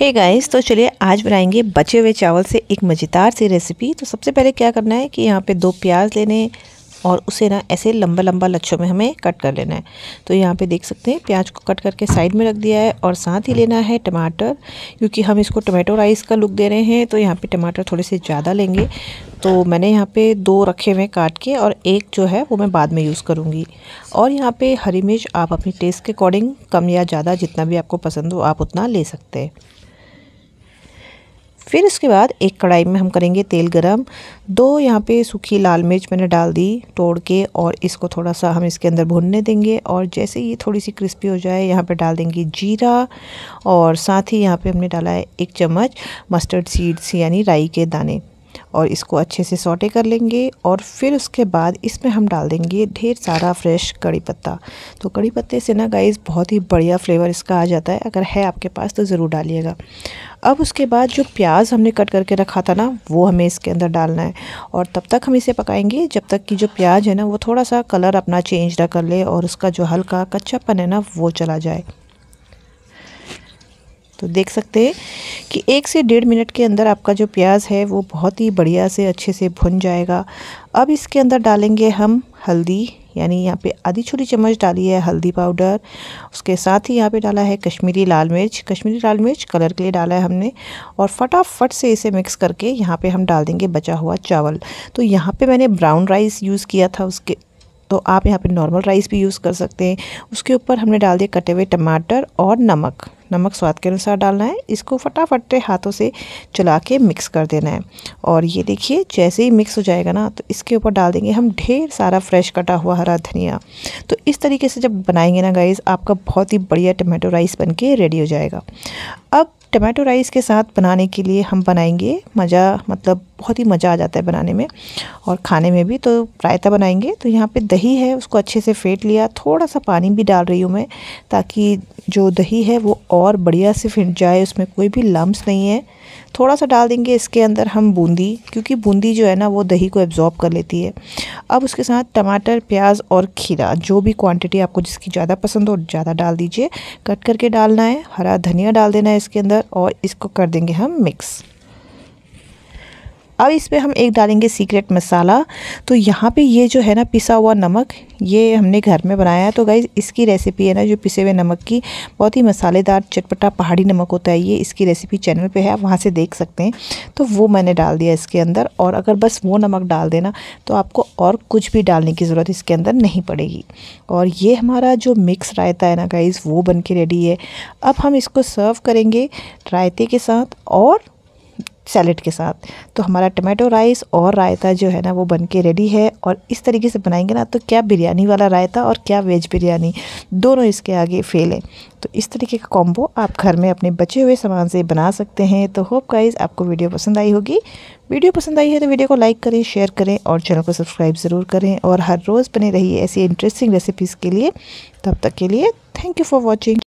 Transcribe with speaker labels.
Speaker 1: Hey guys तो चलिए आज बनाएँगे बचे हुए चावल से एक मज़ेदार सी रेसिपी तो सबसे पहले क्या करना है कि यहाँ पे दो प्याज लेने और उसे ना ऐसे लंबा लंबा लच्छों में हमें कट कर लेना है। तो यहाँ पे देख सकते हैं, प्याज को कट करके साइड में रख दिया है और साथ ही लेना है टमाटर, क्योंकि हम इसको टमाटो राइस का लुक दे रहे हैं तो यहाँ पे टमाटर थोड़े से ज़्यादा लेंगे। तो मैंने यहाँ पे दो रखे हुए काट के और एक जो है वो मैं बाद में यूज़ करूँगी। और यहाँ पे हरी मिर्च आप अपनी टेस्ट के अकॉर्डिंग कम या ज़्यादा जितना भी आपको पसंद हो, आप उतना ले सकते हैं। फिर इसके बाद एक कढ़ाई में हम करेंगे तेल गरम। दो यहाँ पे सूखी लाल मिर्च मैंने डाल दी तोड़ के और इसको थोड़ा सा हम इसके अंदर भुनने देंगे और जैसे ये थोड़ी सी क्रिस्पी हो जाए, यहाँ पे डाल देंगे जीरा और साथ ही यहाँ पे हमने डाला है एक चम्मच मस्टर्ड सीड्स यानी राई के दाने। और इसको अच्छे से सोटे कर लेंगे और फिर उसके बाद इसमें हम डाल देंगे ढेर सारा फ्रेश कड़ी पत्ता। तो कड़ी पत्ते से ना गाइस बहुत ही बढ़िया फ्लेवर इसका आ जाता है। अगर है आपके पास तो ज़रूर डालिएगा। अब उसके बाद जो प्याज हमने कट करके रखा था ना, वो हमें इसके अंदर डालना है। और तब तक हम इसे पकाएँगे। जब तक कि जो प्याज है ना, वो थोड़ा सा कलर अपना चेंज ना कर ले और उसका जो हल्का कच्चापन है ना, वो चला जाए। तो देख सकते हैं कि एक से डेढ़ मिनट के अंदर आपका जो प्याज है वो बहुत ही बढ़िया से अच्छे से भुन जाएगा। अब इसके अंदर डालेंगे हम हल्दी, यानी यहाँ पे आधी छोटी चम्मच डाली है हल्दी पाउडर। उसके साथ ही यहाँ पे डाला है कश्मीरी लाल मिर्च। कश्मीरी लाल मिर्च कलर के लिए डाला है हमने और फटाफट से इसे मिक्स करके यहाँ पे हम डाल देंगे बचा हुआ चावल। तो यहाँ पे मैंने ब्राउन राइस यूज़ किया था उसके तो आप यहाँ पे नॉर्मल राइस भी यूज़ कर सकते हैं। उसके ऊपर हमने डाल दिया कटे हुए टमाटर और नमक। नमक स्वाद के अनुसार डालना है। इसको फटाफट हाथों से चला के मिक्स कर देना है। और ये देखिए, जैसे ही मिक्स हो जाएगा ना तो इसके ऊपर डाल देंगे हम ढेर सारा फ्रेश कटा हुआ हरा धनिया। तो इस तरीके से जब बनाएँगे ना गाइस आपका बहुत ही बढ़िया टमाटो राइस बन के रेडी हो जाएगा। अब टमाटो राइस के साथ बनाने के लिए हम बनाएँगे मज़ा मतलब बहुत ही मज़ा आ जाता है बनाने में। और खाने में भी तो रायता बनाएँगे। तो यहाँ पे दही है, उसको अच्छे से फेंट लिया। थोड़ा सा पानी भी डाल रही हूँ मैं, ताकि जो दही है वो और बढ़िया से फिट जाए, उसमें कोई भी लम्ब नहीं है। थोड़ा सा डाल देंगे इसके अंदर हम बूंदी, क्योंकि बूंदी जो है ना, वो दही को एब्जॉर्ब कर लेती है। अब उसके साथ टमाटर, प्याज और खीरा, जो भी क्वांटिटी आपको जिसकी ज़्यादा पसंद हो, ज़्यादा डाल दीजिए। कट करके डालना है, हरा धनिया डाल देना है इसके अंदर, और इसको कर देंगे हम मिक्स अब इस पर हम एक डालेंगे सीक्रेट मसाला तो यहाँ पे ये जो है ना पिसा हुआ नमक, ये हमने घर में बनाया है। तो गाइज़ इसकी रेसिपी है ना, जो पिसे हुए नमक की, बहुत ही मसालेदार, चटपटा, पहाड़ी नमक होता है, ये इसकी रेसिपी चैनल पे है, आप वहाँ से देख सकते हैं। तो वो मैंने डाल दिया इसके अंदर, और अगर बस वो नमक डाल देना तो आपको और कुछ भी डालने की ज़रूरत इसके अंदर नहीं पड़ेगी। और ये हमारा जो मिक्स रायता है ना गाइज़ वो बन के रेडी है। अब हम इसको सर्व करेंगे रायते के साथ, और सैलेड के साथ। तो हमारा टमाटो राइस और रायता जो है ना, वो बन के रेडी है और इस तरीके से बनाएँगे ना तो क्या बिरयानी वाला रायता और क्या वेज बिरयानी, दोनों इसके आगे फेल है। तो इस तरीके का कॉम्बो आप घर में अपने बचे हुए सामान से बना सकते हैं। तो होप गाइज़ आपको वीडियो पसंद आई होगी। वीडियो पसंद आई है तो वीडियो को लाइक करें शेयर करें और चैनल को सब्सक्राइब ज़रूर करें और हर रोज़ बने रहिए ऐसी इंटरेस्टिंग रेसिपीज़ के लिए। तब तक के लिए थैंक यू फॉर वॉचिंग